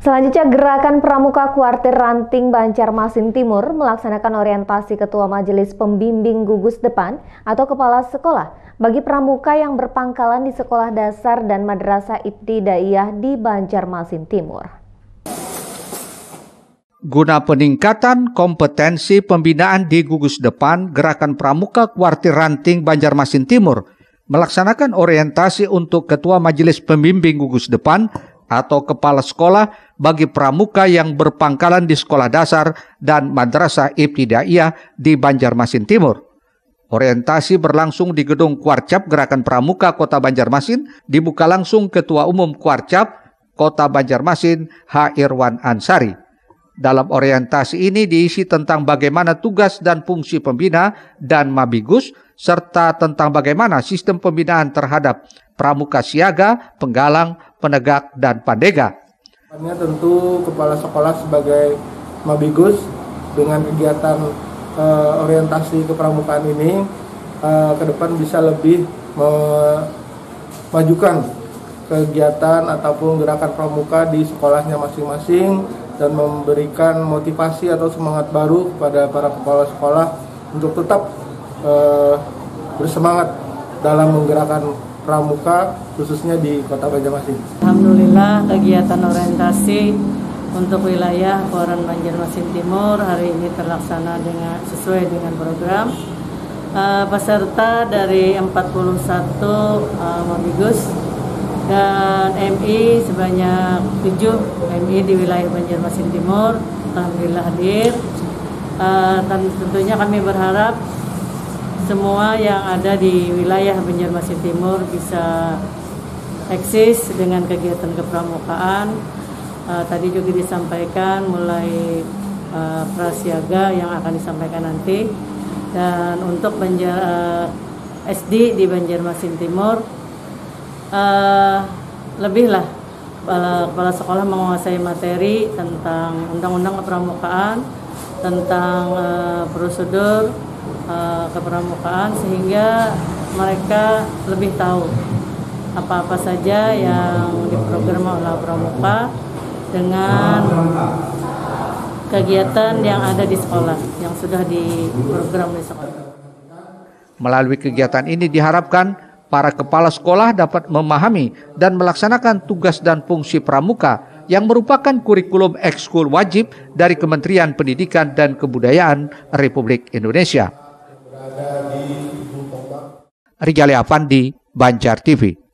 Selanjutnya, Gerakan Pramuka Kuartir Ranting Banjarmasin Timur melaksanakan orientasi Ketua Majelis Pembimbing Gugus Depan atau Kepala Sekolah bagi pramuka yang berpangkalan di sekolah dasar dan madrasah ibtidaiyah di Banjarmasin Timur. Guna peningkatan kompetensi pembinaan di gugus depan, Gerakan Pramuka Kuartir Ranting Banjarmasin Timur melaksanakan orientasi untuk Ketua Majelis Pembimbing Gugus Depan atau kepala sekolah bagi pramuka yang berpangkalan di sekolah dasar dan madrasah ibtidaiyah di Banjarmasin Timur. Orientasi berlangsung di gedung Kuarcap Gerakan Pramuka Kota Banjarmasin dibuka langsung Ketua Umum Kuarcap Kota Banjarmasin H. Irwan Ansari. Dalam orientasi ini diisi tentang bagaimana tugas dan fungsi pembina dan mabigus serta tentang bagaimana sistem pembinaan terhadap pramuka siaga, penggalang, penegak, dan pandega. Tentu kepala sekolah sebagai mabigus dengan kegiatan uh, orientasi kepramukaan ini uh, ke depan bisa lebih memajukan kegiatan ataupun gerakan pramuka di sekolahnya masing-masing dan memberikan motivasi atau semangat baru kepada para kepala sekolah untuk tetap uh, bersemangat dalam menggerakkan pramuka khususnya di Kota Banjarmasin. Alhamdulillah kegiatan orientasi untuk wilayah Koran Banjarmasin Timur hari ini terlaksana dengan sesuai dengan program. Uh, peserta dari 41 uh, Mabigus dan MI sebanyak 7 MI di wilayah Banjarmasin Timur alhamdulillah hadir. Uh, tentunya kami berharap semua yang ada di wilayah Banjarmasin Timur bisa eksis dengan kegiatan kepramukaan. Uh, tadi juga disampaikan mulai uh, prasiaga yang akan disampaikan nanti dan untuk Banjar uh, eh, SD di Banjarmasin Timur uh, lebihlah kepala, kepala sekolah menguasai materi tentang undang-undang kepramukaan tentang uh, prosedur uh, kepramukaan sehingga mereka lebih tahu apa-apa saja yang diprogram oleh pramuka dengan kegiatan yang ada di sekolah yang sudah diprogram di sekolah. Melalui kegiatan ini diharapkan para kepala sekolah dapat memahami dan melaksanakan tugas dan fungsi pramuka yang merupakan kurikulum ekskul wajib dari Kementerian Pendidikan dan Kebudayaan Republik Indonesia. Rijali Afandi, Banjar TV.